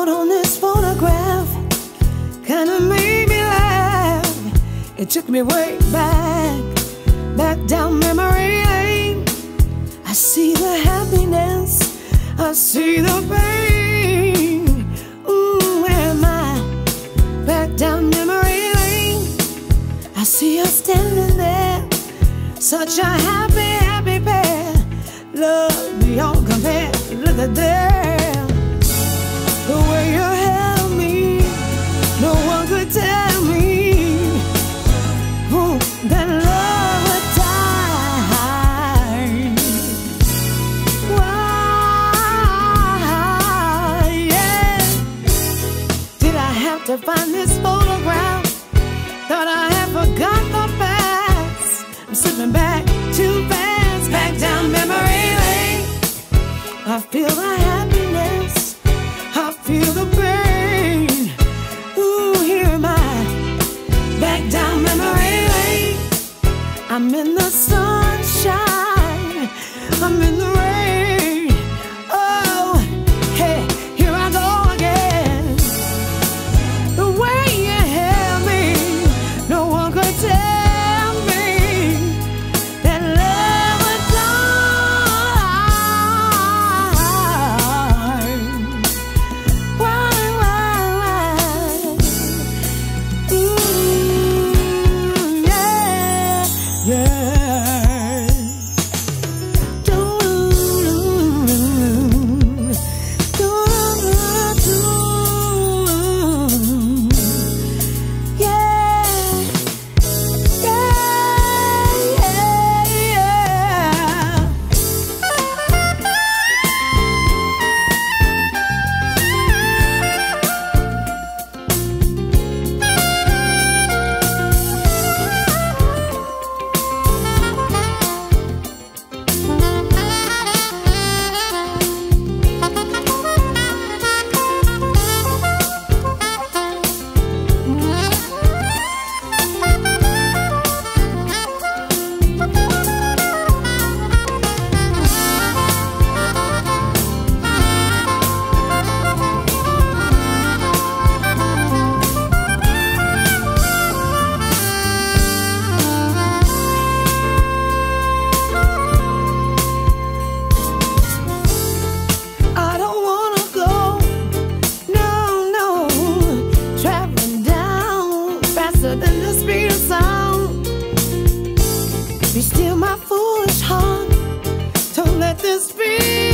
caught on this photograph kinda made me laugh. It took me way back, back down memory lane. I see the happiness, I see the pain. Ooh, where am I? Back down memory lane. I see you standing there, such a happy, happy pair. Love beyond compare. Look at that. Have to find this photograph? Thought I had forgot the past. I'm slipping back too fast, back down memory lane. I feel the my foolish heart, don't let this be.